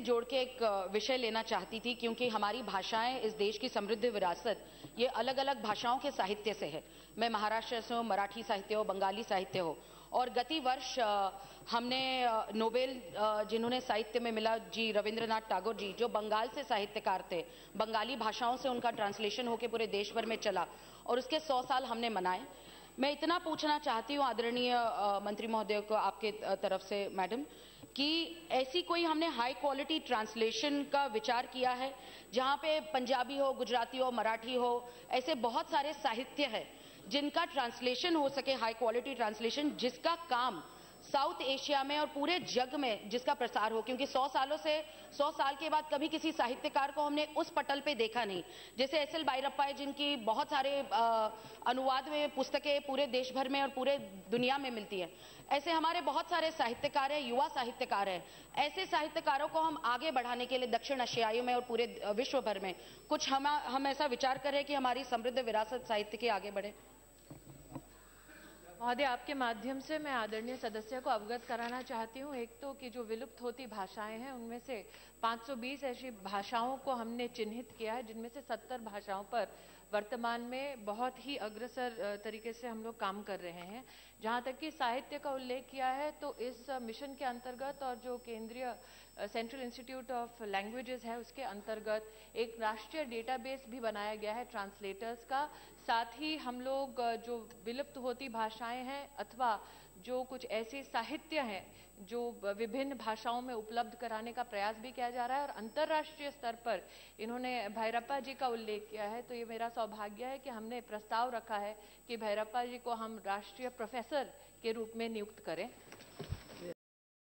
जोड़ के एक विषय लेना चाहती थी क्योंकि हमारी भाषाएँ इस देश की समृद्ध विरासत, ये अलग अलग भाषाओं के साहित्य से है। मैं महाराष्ट्र से हूँ, मराठी साहित्य हो, बंगाली साहित्य हो। और गति वर्ष हमने नोबेल जिन्होंने साहित्य में मिला, जी रविंद्रनाथ टैगोर जी, जो बंगाल से साहित्यकार थे, बंगाली भाषाओं से उनका ट्रांसलेशन होकर पूरे देश भर में चला और उसके सौ साल हमने मनाए। मैं इतना पूछना चाहती हूँ आदरणीय मंत्री महोदय को आपके तरफ़ से, मैडम, कि ऐसी कोई हमने हाई क्वालिटी ट्रांसलेशन का विचार किया है, जहाँ पे पंजाबी हो, गुजराती हो, मराठी हो, ऐसे बहुत सारे साहित्य है, जिनका ट्रांसलेशन हो सके हाई क्वालिटी ट्रांसलेशन जिसका काम साउथ एशिया में और पूरे जग में जिसका प्रसार हो, क्योंकि 100 सालों से 100 साल के बाद कभी किसी साहित्यकार को हमने उस पटल पे देखा नहीं। जैसे एस एल बाइरप्पा है, जिनकी बहुत सारे अनुवाद में पुस्तकें पूरे देश भर में और पूरे दुनिया में मिलती है। ऐसे हमारे बहुत सारे साहित्यकार हैं, युवा साहित्यकार हैं। ऐसे साहित्यकारों को हम आगे बढ़ाने के लिए दक्षिण एशियाई में और पूरे विश्व भर में कुछ हम हम ऐसा विचार करें कि हमारी समृद्ध विरासत साहित्य के आगे बढ़े। महोदय, आपके माध्यम से मैं आदरणीय सदस्य को अवगत कराना चाहती हूँ। एक तो कि जो विलुप्त होती भाषाएँ हैं, उनमें से 520 ऐसी भाषाओं को हमने चिन्हित किया है, जिनमें से 70 भाषाओं पर वर्तमान में बहुत ही अग्रसर तरीके से हम लोग काम कर रहे हैं। जहाँ तक कि साहित्य का उल्लेख किया है तो इस मिशन के अंतर्गत और जो केंद्रीय सेंट्रल इंस्टीट्यूट ऑफ़ लैंग्वेजेस है, उसके अंतर्गत एक राष्ट्रीय डेटाबेस भी बनाया गया है ट्रांसलेटर्स का। साथ ही हम लोग जो विलुप्त होती भाषाएँ हैं अथवा जो कुछ ऐसे साहित्य हैं जो विभिन्न भाषाओं में उपलब्ध कराने का प्रयास भी किया जा रहा है और अंतर्राष्ट्रीय स्तर पर इन्होंने भैरप्पा जी का उल्लेख किया है। तो ये मेरा सौभाग्य है कि हमने प्रस्ताव रखा है कि भैरप्पा जी को हम राष्ट्रीय प्रोफेसर के रूप में नियुक्त करें।